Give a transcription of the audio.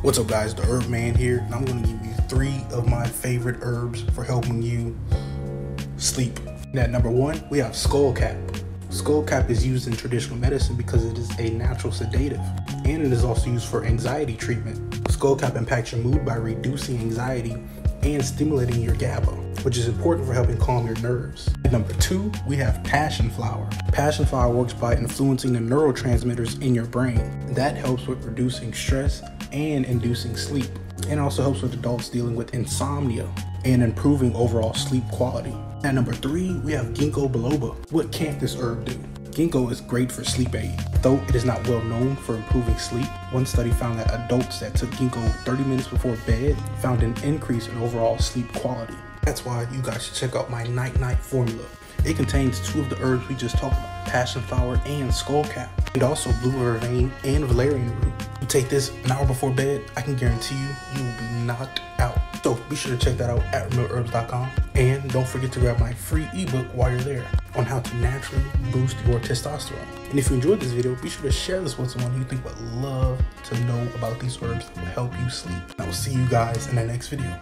What's up guys, the Herb Man here, and I'm gonna give you three of my favorite herbs for helping you sleep. At number one, we have skullcap. Skullcap is used in traditional medicine because it is a natural sedative, and it is also used for anxiety treatment. Skullcap impacts your mood by reducing anxiety and stimulating your GABA, which is important for helping calm your nerves. At number two, we have passion flower. Passion flower works by influencing the neurotransmitters in your brain. That helps with reducing stress and inducing sleep, and also helps with adults dealing with insomnia and improving overall sleep quality. At number three, we have ginkgo biloba. What can't this herb do? Ginkgo is great for sleep aid. Though it is not well known for improving sleep, one study found that adults that took ginkgo 30 minutes before bed found an increase in overall sleep quality. That's why you guys should check out my night night formula. It contains two of the herbs we just talked about, passion flower and skullcap. It also blue vervain and valerian root. Take this an hour before bed, I can guarantee you, you will be knocked out. So be sure to check that out at ramilherbs.com. And don't forget to grab my free ebook while you're there on how to naturally boost your testosterone. And if you enjoyed this video, be sure to share this with someone you think would love to know about these herbs that will help you sleep. And I will see you guys in the next video.